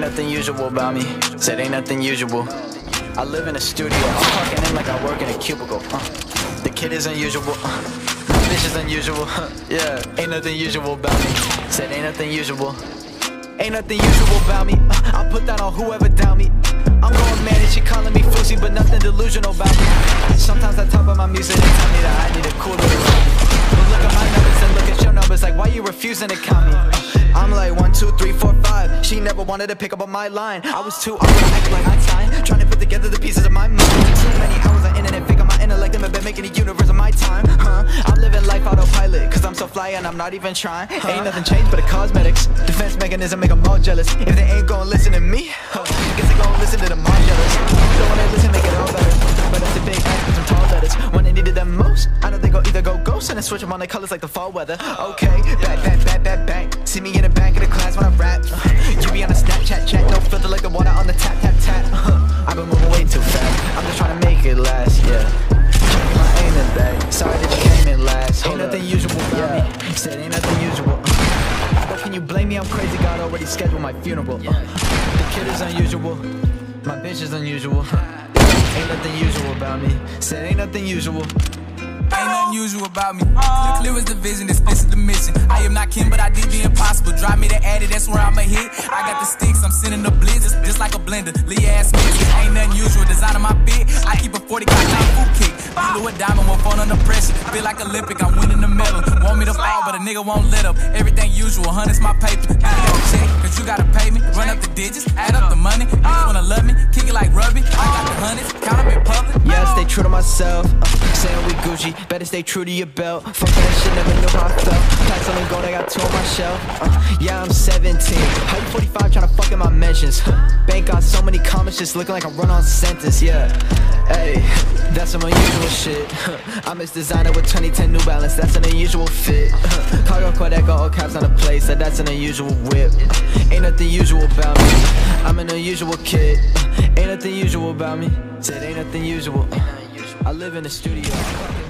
usual about me. Said ain't nothing usual. I live in a studio. I'm talking in like I work in a cubicle. Uh, the kid is unusual. Uh, bitch is unusual. yeah, ain't nothing usual about me. Said ain't nothing usual. Ain't nothing usual about me. Uh, I'll put that on whoever doubt me. I'm going mad and she calling me fousey, but nothing delusional about me. Sometimes I talk about my music and tell me that I need a cool little But look at my numbers and look at your numbers, like why you refusing to count me? Uh, I'm like one, two, three, four, five. She never wanted to pick up on my line. I was too awkward, acting like Einstein, trying to put together the pieces of my mind. Too many hours on internet, on my intellect, and been making the universe of my time. Huh? I'm living life autopilot, cause I'm so fly and I'm not even trying. Ain't nothing changed but the cosmetics. Defense mechanism make them all jealous. If they ain't gonna listen to me, huh, guess they gon' listen to the Margielas. Don't wanna listen, make it all better. But that's a big ass with some tall letters. When they needed them most, I know they gon' either go ghost and then switch them on their colors like the fall weather. Okay, back, back, back, back, back. See me in the back of the class when I rap. Uh, you be on a Snapchat chat, no filter like the water on the tap, tap, tap. Uh, I've been moving way too fast. I'm just trying to make it last, yeah. Checking my aim in back. Sorry that you came in last. Ain't nothing usual about me. Said ain't nothing usual. Uh, but can you blame me? I'm crazy. God already scheduled my funeral. Uh, the kid is unusual. My bitch is unusual. Ain't nothing usual about me. Said ain't nothing usual. Ain't nothing usual about me. Clear, clear as the vision, explicit the mission. I am not Kim, but The. Drive me to Addy, that's where I'ma hit. I got the sticks, I'm sending the blizzards, just like a blender. Lee ass mixes, ain't nothing usual. Designing my fit, I keep a 40 cal food kick. Blue a diamond, one phone under pressure. Feel like Olympic, I'm winning the medal. Want me to fall, but a nigga won't let up. Everything usual, hundreds my paper. You got check, cause you gotta pay me. Run up the digits, add up the money. Niggas wanna love me, kick it like rugby. I got the hundreds, count them in public. Yeah, stay true to myself. Uh, saying we Gucci, better stay true to your belt. Fuck that shit, never knew how on on my shelf. Uh, yeah, I'm 17. How you 45 trying to fuck in my mentions? Bank got so many comments, just looking like a run on sentence. Yeah, hey, that's some unusual shit. I miss designer with 2010 New Balance, that's an unusual fit. Cargo Quadeca, all caps on the place, so that's an unusual whip. Ain't nothing usual about me. I'm an unusual kid. Ain't nothing usual about me. Said ain't nothing usual. I live in a studio.